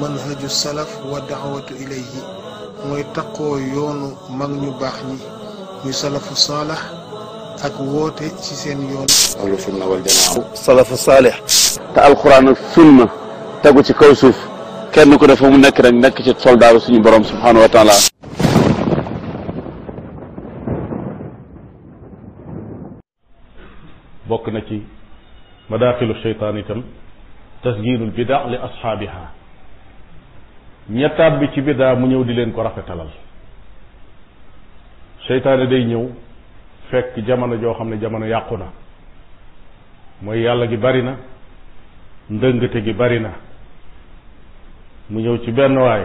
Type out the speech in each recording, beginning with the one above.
manhaju salaf wa daawatu ilayhi mooy taqoo yoonu mag ñu baax ñi ñu salafu saalax ak woote ci seen yoon ahlu sunna wal jamaa salafu saalix te alquran ak sunna tegu ci kaw suuf kenn ku ne fa mu nekk rek nekk ci soldaaru suñu borom subhanahu wa taala bokk na ci madaaxilu seytaan itam tasjiilul bidaa li ashaabiha ña tàbbi ci bidaa mu ñëw di leen ko rafetalal seytaane day ñëw fekk jamono joo xam ne jamono yàqu na mooy yàlla gi bari na ndëngate gi bari na mu ñëw ci benn waay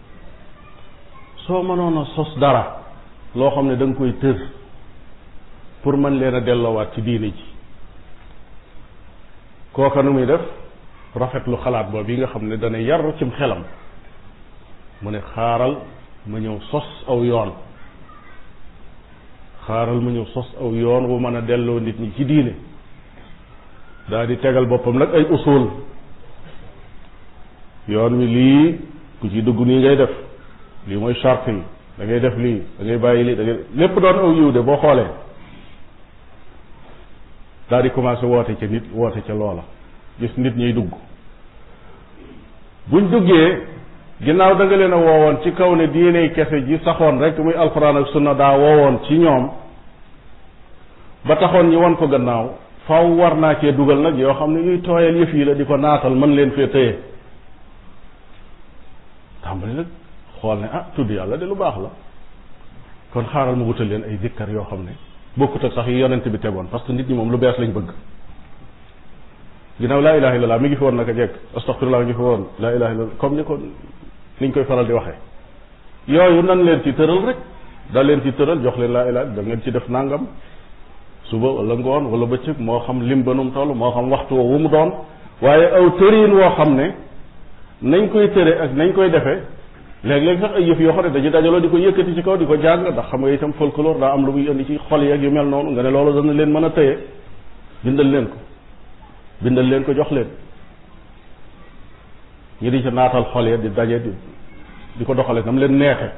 soo mënoon a sos dara loo xam ne da koy tër pour mën leen a delloowaat ci diine ji kooka nu muy def rafetlu xalaat boobu yi nga xam ne dana yar cim xelam mu ne xaaral ma ñëw sos aw yoon xaaral ma ñëw sos aw yoon wu mën a delloo nit ñi ci diine daa di tegal boppam nag ay usul yoon wi lii ku ci dugg nii ngay def lii mooy charte yi da ngay def lii da ngay bàyyi lii da ngay lépp doon aw yiw de boo xoolee daal di commencé woote ca nit woote ca loola gis nit ñiy dugg buñ duggee ginnaaw da nga leen a woowoon ci kaw ne diiney kese ji saxoon rek muy alxuraan ak sunna daa woowoon ci ñoom ba taxoon ñu won ko gannaaw faw war naa cee dugal nag yoo xam ne yuy tooyal yëf yi la di ko naatal mën leen fee tëye tàmbali nag xool ne ah tudd yàlla de lu baax la kon xaaral ma wutal leen ay dikkar yoo xam ne bokkut ak sax yi yonent bi tegoon parce que nit ñi moom lu bees lañ bëgg ginnaaw laa ilaha illallah mi ngi fi woon naka jekk astaghfirullah mi ngi fi woon laa ilaha illallah comme ni ko niñ koy faral di waxee yooyu nan leen ci tëral rek da leen ci tëral jox leen laa ilaa da ngeen ci def nangam suba wala ngoon wala bëccëg moo xam lim ba nu mu toll moo xam waxtu wu mu doon waaye aw tëriin woo xam ne nañ koy tëre ak nañ koy defee léeg-léeg sax ay yëf yoo xam ne dañuy dajaloo di ko yëkkati ci kaw di ko jàng ndax xam nga itam folklore daa am lu muy indi ci xol yeeg yu mel noonu nga ne loolu dana leen mën a tëye bindal leen ko bindal leen ko jox leen ñu di ci naatal xol ya di daje di di ko doxale nam leen neexe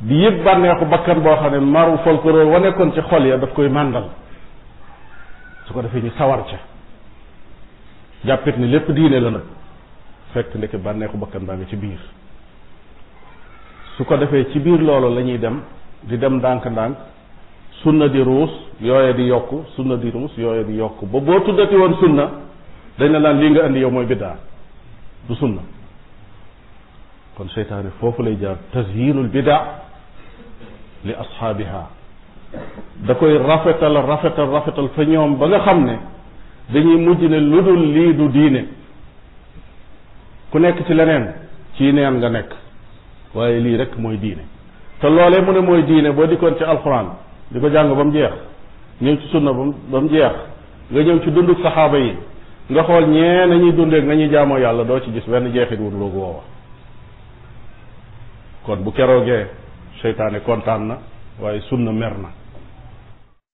di yëg bànneexu bakkan boo xam ne maru folklore wa nekkoon ci xol ya daf koy màndal su ko defee ñu sawar ca jàppit ni lépp diine la nag fekk ndeke bànneexu bakkan baa ngi ci biir su ko defee ci biir loolu la ñuy dem di dem ndànk-ndànk sunna di ruus yooya di yokk sunna di ruus yooya di yokk ba boo tuddati woon sunna dañ la naan lii nga indi yow mooy biddaa du sunna kon seytaane foofu lay jaar tazyinul biddaa li ashaabiha da koy rafetal rafetal rafetal fa ñoom ba nga xam ne dañuy mujj ne lu dul lii du diine ku nekk ci leneen ci neen nga nekk waaye lii rek mooy diine te loolee mu ne mooy diine boo dikkoon ci alxuraan di ko jàng ba mu jeex ñëw ci sunna ba mu ba mu jeex nga ñëw ci dunduk saxaaba yi nga xool ñee nañuy dundeek nañuy jaamoo yàlla doo ci gis benn jeexit wut loogu woowa kon bu keroogee seytaane kontaan na waaye sunna mer na